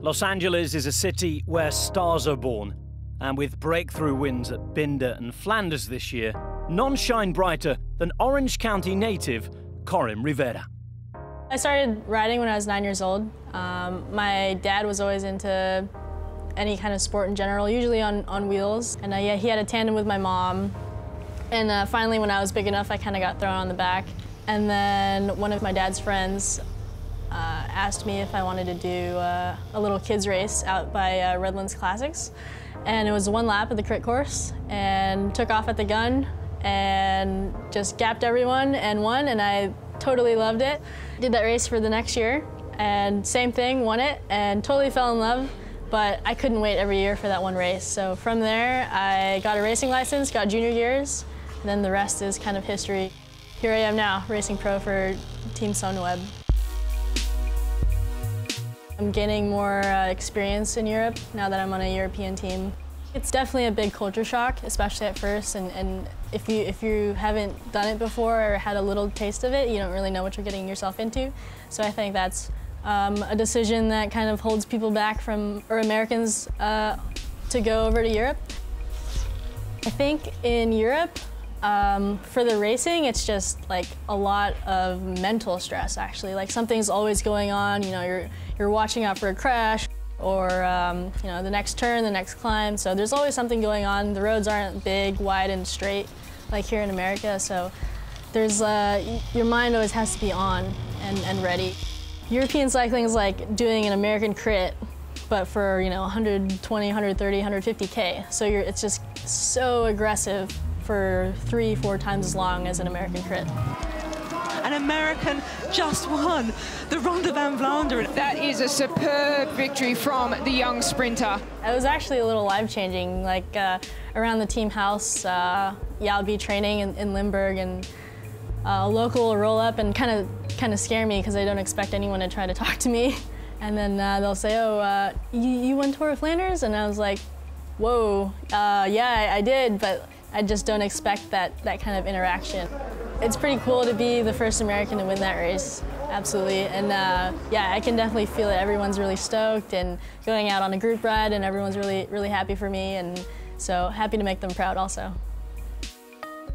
Los Angeles is a city where stars are born, and with breakthrough wins at Binda and Flanders this year, none shine brighter than Orange County native Coryn Rivera. I started riding when I was nine years old. Um, my dad was always into any kind of sport in general, usually on, on wheels. And uh, yeah, he had a tandem with my mom. And uh, finally, when I was big enough, I kind of got thrown on the back. And then one of my dad's friends asked me if I wanted to do uh, a little kids race out by uh, Redlands Classics. And it was one lap of the crit course and took off at the gun and just gapped everyone and won and I totally loved it. Did that race for the next year and same thing, won it and totally fell in love but I couldn't wait every year for that one race. So from there, I got a racing license, got junior years, and then the rest is kind of history. Here I am now, racing pro for Team Sunweb. I'm gaining more uh, experience in Europe now that I'm on a European team. It's definitely a big culture shock, especially at first, and, and if, you, if you haven't done it before or had a little taste of it, you don't really know what you're getting yourself into. So I think that's um, a decision that kind of holds people back from, or Americans, uh, to go over to Europe. I think in Europe, um, for the racing, it's just like a lot of mental stress actually. Like something's always going on, you know, you're, you're watching out for a crash or um, you know, the next turn, the next climb. So there's always something going on. The roads aren't big, wide, and straight like here in America. So there's, uh, your mind always has to be on and, and ready. European cycling is like doing an American crit, but for, you know, 120, 130, 150K. So it's just so aggressive for three, four times as long as an American crit. An American just won the Ronde van Vlaanderen. That is a superb victory from the young sprinter. It was actually a little life-changing, like uh, around the team house, uh, yeah, I'll be training in, in Limburg and uh, a local will roll up and kind of kind of scare me because I don't expect anyone to try to talk to me. And then uh, they'll say, oh, uh, you, you won Tour of Flanders? And I was like, whoa, uh, yeah, I, I, did, but I just don't expect that, that kind of interaction. It's pretty cool to be the first American to win that race, absolutely. And uh, yeah, I can definitely feel it. Everyone's really stoked and going out on a group ride and everyone's really, really happy for me. And so happy to make them proud also.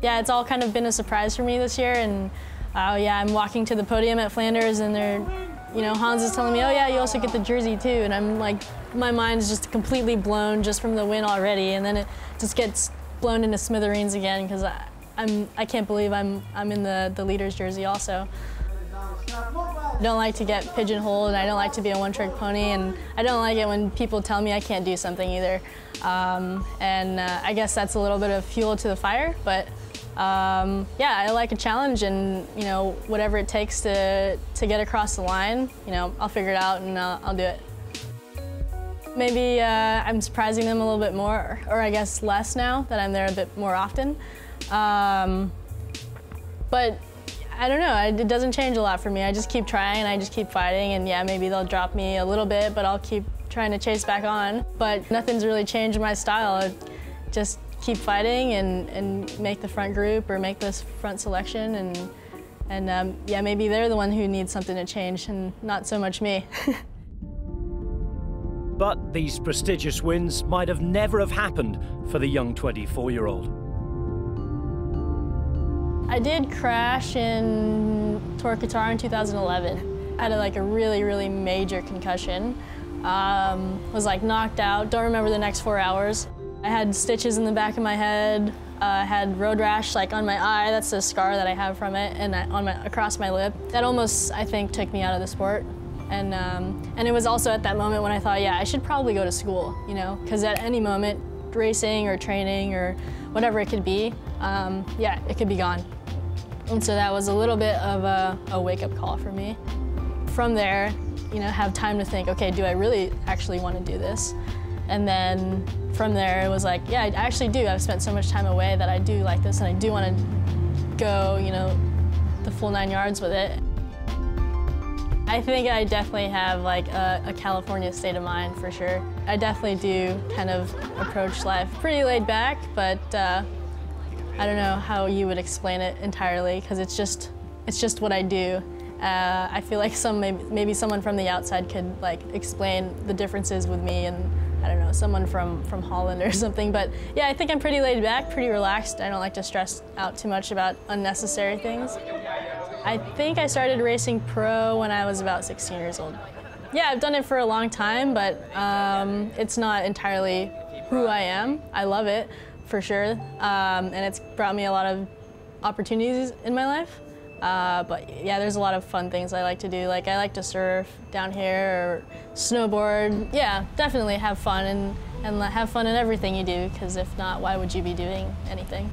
Yeah, it's all kind of been a surprise for me this year. and oh yeah, I'm walking to the podium at Flanders and they're, you know, Hans is telling me, oh yeah, you also get the jersey too. And I'm like, my mind is just completely blown just from the win already. And then it just gets blown into smithereens again because I'm, I can't believe I'm, I'm in the, the leader's jersey also. I don't like to get pigeonholed and I don't like to be a one-trick pony and I don't like it when people tell me I can't do something either. Um, and uh, I guess that's a little bit of fuel to the fire, but um, yeah, I like a challenge and, you know, whatever it takes to, to get across the line, you know, I'll figure it out and I'll, I'll do it. Maybe uh, I'm surprising them a little bit more, or I guess less now that I'm there a bit more often. Um, but I don't know, it doesn't change a lot for me. I just keep trying and I just keep fighting and yeah, maybe they'll drop me a little bit, but I'll keep trying to chase back on. But nothing's really changed my style. I just keep fighting and, and make the front group or make this front selection and and um, yeah, maybe they're the one who needs something to change and not so much me. but these prestigious wins might have never have happened for the young 24-year-old. I did crash in Tour Qatar in 2011. I had like a really, really major concussion. Um, was like knocked out, don't remember the next four hours. I had stitches in the back of my head. I uh, had road rash like on my eye. That's the scar that I have from it, and on my across my lip. That almost, I think, took me out of the sport. And um, and it was also at that moment when I thought, yeah, I should probably go to school, you know, because at any moment, racing or training or whatever it could be, um, yeah, it could be gone. And so that was a little bit of a, a wake-up call for me. From there, you know, have time to think, okay, do I really actually want to do this? And then from there, it was like, yeah, I actually do. I've spent so much time away that I do like this, and I do want to go, you know, the full nine yards with it. I think I definitely have like a, a, California state of mind for sure. I definitely do kind of approach life pretty laid back, but uh, I don't know how you would explain it entirely because it's just, it's just what I do. Uh, I feel like some maybe, maybe someone from the outside could like explain the differences with me and I don't know someone from from Holland or something. But yeah, I think I'm pretty laid back, pretty relaxed. I don't like to stress out too much about unnecessary things. I think I started racing pro when I was about 16 years old. Yeah, I've done it for a long time, but um, it's not entirely who I am. I love it for sure, um, and it's brought me a lot of opportunities in my life. Uh, but yeah, there's a lot of fun things I like to do. Like I like to surf down here or snowboard. Yeah, definitely have fun and, and have fun in everything you do because if not, why would you be doing anything?